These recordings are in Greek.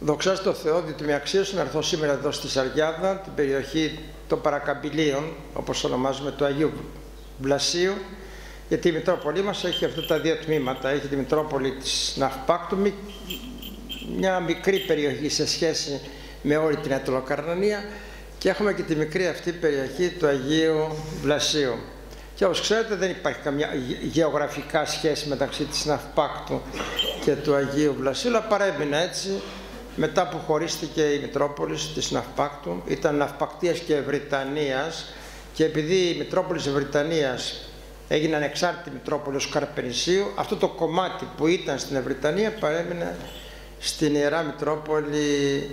Δοξάς το Θεό, διότι με αξίωσε να έρθω σήμερα εδώ στη Σαριάδα, την περιοχή των Παρακαμπηλίων, όπως ονομάζουμε του Αγίου Βλασίου, γιατί η Μητρόπολη μας έχει αυτά τα δύο τμήματα. Έχει τη Μητρόπολη της Ναυπάκτου, μια μικρή περιοχή σε σχέση με όλη την Ατολοκαρνανία και έχουμε και τη μικρή αυτή περιοχή του Αγίου Βλασίου. Και όπως ξέρετε δεν υπάρχει καμιά γεωγραφικά σχέση μεταξύ της Ναυπάκτου και του Αγίου Βλασίου, αλλά παρέμεινε έτσι. Μετά που χωρίστηκε η Μητρόπολης της Ναυπάκτου, ήταν Ναυπακτίας και Ευρυτανίας και επειδή η Μητρόπολης Ευρυτανίας έγινε ανεξάρτητη Μητρόπολη ως Καρπενησίου, αυτό το κομμάτι που ήταν στην Ευρυτανία παρέμεινε στην Ιερά Μητρόπολη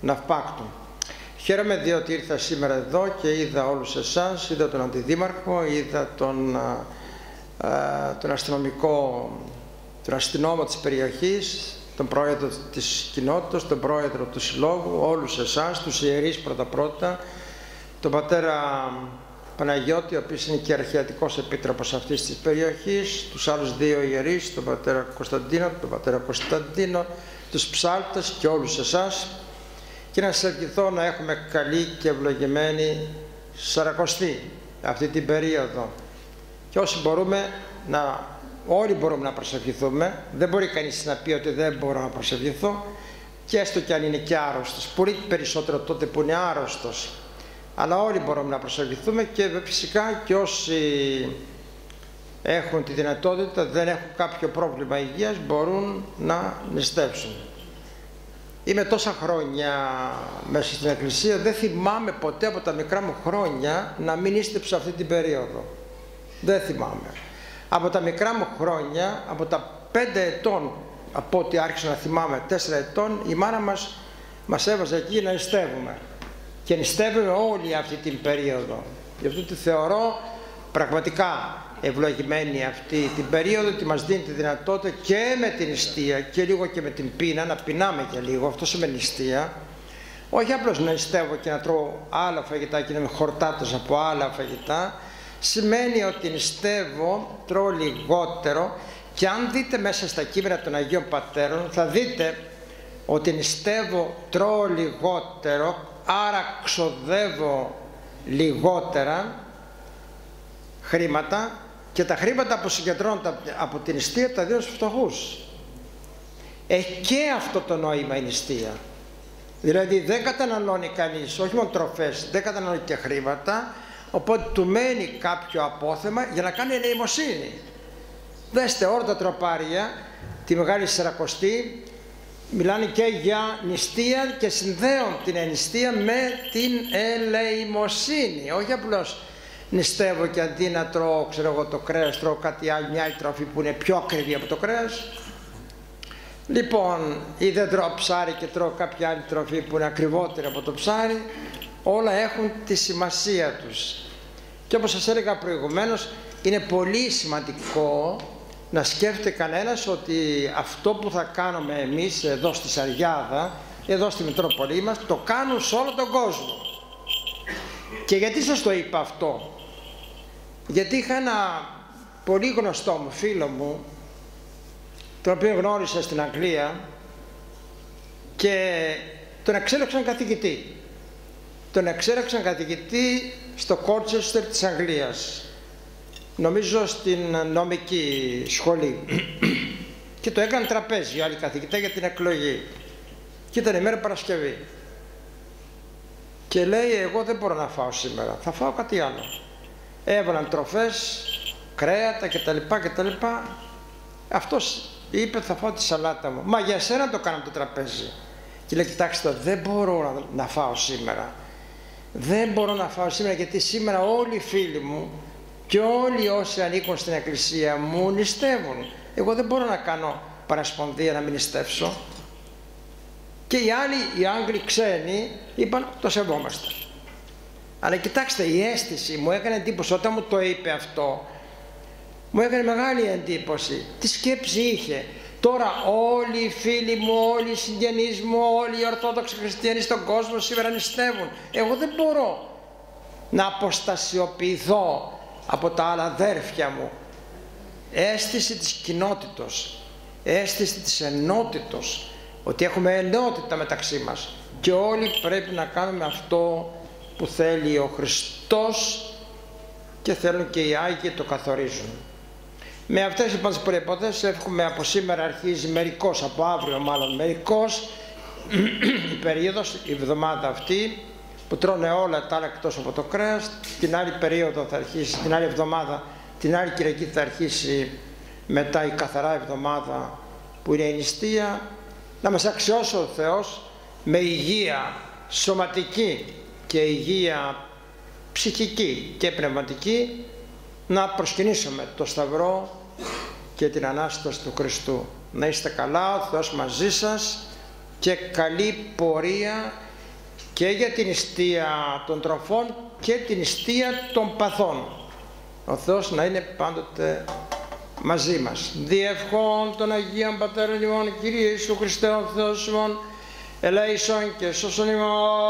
Ναυπάκτου. Χαίρομαι διότι ήρθα σήμερα εδώ και είδα όλους εσάς, είδα τον Αντιδήμαρχο, είδα τον, τον αστυνομικό, τον αστυνόμο της περιοχής, τον πρόεδρο της κοινότητας, τον πρόεδρο του συλλόγου, όλους εσάς, τους ιερείς πρώτα-πρώτα, τον πατέρα Παναγιώτη, ο οποίος είναι και αρχαιατικός επίτροπος αυτής της περιοχής, τους άλλους δύο ιερείς, τον πατέρα Κωνσταντίνο, τον πατέρα Κωνσταντίνο, τους ψάλτες και όλους εσάς και να σας ευχηθώ να έχουμε καλή και ευλογημένη Σαρακοστή αυτή την περίοδο. Και όσοι μπορούμε να όλοι μπορούμε να προσευχηθούμε. Δεν μπορεί κανείς να πει ότι δεν μπορώ να προσευχηθώ και έστω και αν είναι και άρρωστος. Πολύ περισσότερο τότε που είναι άρρωστος. Αλλά όλοι μπορούμε να προσευχηθούμε και φυσικά και όσοι έχουν τη δυνατότητα, δεν έχουν κάποιο πρόβλημα υγείας, μπορούν να νηστεύσουν. Είμαι τόσα χρόνια μέσα στην Εκκλησία, δεν θυμάμαι ποτέ από τα μικρά μου χρόνια να μην νήστεψα αυτή την περίοδο. Δεν θυμάμαι. Από τα μικρά μου χρόνια, από τα πέντε ετών, από ό,τι άρχισα να θυμάμαι, τέσσερα ετών, η μάνα μας μας έβαζε εκεί να νηστεύουμε. Και νηστεύουμε όλη αυτή την περίοδο. Γι' αυτό τη θεωρώ πραγματικά ευλογημένη αυτή την περίοδο ότι μας δίνει τη δυνατότητα και με την νηστεία και λίγο και με την πείνα, να πεινάμε και λίγο, αυτό σημαίνει νηστεία. Όχι απλώς να νηστεύω και να τρώω άλλα φαγητά και να είμαι χορτάτος από άλλα φαγητά, σημαίνει ότι νηστεύω, τρώω λιγότερο και αν δείτε μέσα στα κείμενα των Αγίων Πατέρων θα δείτε ότι νηστεύω, τρώω λιγότερο, άρα ξοδεύω λιγότερα χρήματα και τα χρήματα που συγκεντρώνονται από την νηστεία τα δίνω στους φτωχούς. Έχει και αυτό το νόημα η νηστεία. Δηλαδή δεν καταναλώνει κανείς, όχι μόνο τροφές, δεν καταναλώνει και χρήματα, οπότε του μένει κάποιο απόθεμα για να κάνει νοημοσύνη. Δέστε όλα τα τροπάρια, τη Μεγάλη Σαρακοστή, μιλάνε και για νηστεία και συνδέουν την ενιστεία με την ελεημοσύνη, όχι απλώς νηστεύω και αντί να τρώω ξέρω εγώ, το κρέας τρώω κάτι άλλο, μια άλλη τροφή που είναι πιο ακριβή από το κρέας. Λοιπόν ή δεν τρώω ψάρι και τρώω κάποια άλλη τροφή που είναι ακριβότερη από το ψάρι όλα έχουν τη σημασία τους. Και όπως σας έλεγα προηγουμένως είναι πολύ σημαντικό να σκέφτεται κανένας ότι αυτό που θα κάνουμε εμείς εδώ στη Σαριάδα εδώ στη Μητρόπολη μας το κάνουν σε όλο τον κόσμο. Και γιατί σας το είπα αυτό; Γιατί είχα ένα πολύ γνωστό μου φίλο μου τον οποίο γνώρισα στην Αγγλία και τον εξέλεξαν καθηγητή. Τον εξέλεξαν καθηγητή στο Κόρτσεστερ της Αγγλίας. Νομίζω στην νομική σχολή. και το έκανε τραπέζι άλλοι καθηγητέ για την εκλογή. Και ήταν η μέρα Παρασκευή. Και λέει εγώ δεν μπορώ να φάω σήμερα, θα φάω κάτι άλλο έβαλαν τροφές, κρέατα κτλ. κτλ. Αυτός είπε θα φάω τη σαλάτα μου. Μα για σένα το κάναμε το τραπέζι. Και λέει κοιτάξτε δεν μπορώ να, φάω σήμερα. Δεν μπορώ να φάω σήμερα γιατί σήμερα όλοι οι φίλοι μου και όλοι όσοι ανήκουν στην εκκλησία μου νηστεύουν. Εγώ δεν μπορώ να κάνω παρασπονδία να μην νηστεύσω. Και οι άλλοι, οι Άγγλοι ξένοι, είπαν το σεβόμαστε. Αλλά κοιτάξτε, η αίσθηση μου έκανε εντύπωση όταν μου το είπε αυτό. Μου έκανε μεγάλη εντύπωση. Τι σκέψη είχε. Τώρα όλοι οι φίλοι μου, όλοι οι συγγενείς μου, όλοι οι Ορθόδοξοι Χριστιανοί στον κόσμο σήμερα νηστεύουν. Εγώ δεν μπορώ να αποστασιοποιηθώ από τα άλλα αδέρφια μου. Αίσθηση της κοινότητος. αίσθηση της ενότητος, ότι έχουμε ενότητα μεταξύ μας και όλοι πρέπει να κάνουμε αυτό που θέλει ο Χριστός και θέλουν και οι Άγιοι το καθορίζουν. Με αυτές λοιπόν τις προϋποθέσεις εύχομαι από σήμερα αρχίζει μερικός, από αύριο μάλλον μερικός, η περίοδος, η εβδομάδα αυτή, που τρώνε όλα τα άλλα εκτός από το κρέας, την άλλη περίοδο θα αρχίσει, την άλλη εβδομάδα, την άλλη Κυριακή θα αρχίσει μετά η καθαρά εβδομάδα που είναι η νηστεία, να μας αξιώσει ο Θεός με υγεία σωματική και υγεία ψυχική και πνευματική να προσκυνήσουμε το Σταυρό και την Ανάσταση του Χριστού. Να είστε καλά, ο Θεός μαζί σας και καλή πορεία και για την νηστεία των τροφών και την νηστεία των παθών. Ο Θεός να είναι πάντοτε μαζί μας. Διευχών των Αγίων Πατέρων ημών, Κύριε Ιησού Χριστέ ο Θεός ημών, ελέησον και σώσον ημών.